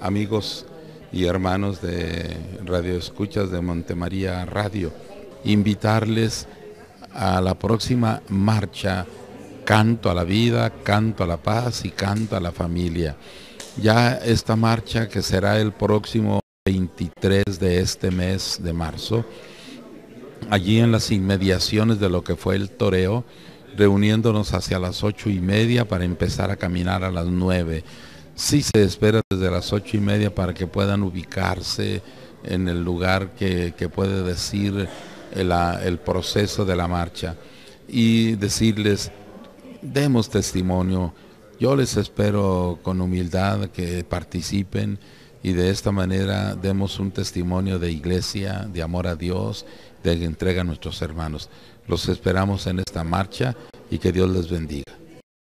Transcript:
amigos y hermanos de Radio Escuchas de Montemaría Radio, invitarles a la próxima marcha Canto a la Vida, Canto a la Paz y Canto a la Familia. Ya esta marcha que será el próximo 23 de este mes de marzo, allí en las inmediaciones de lo que fue el toreo, reuniéndonos hacia las ocho y media para empezar a caminar a las nueve. Sí se espera desde las ocho y media para que puedan ubicarse en el lugar que, puede decir el, el proceso de la marcha y decirles, demos testimonio. Yo les espero con humildad que participen y de esta manera demos un testimonio de iglesia, de amor a Dios, de entrega a nuestros hermanos. Los esperamos en esta marcha y que Dios les bendiga.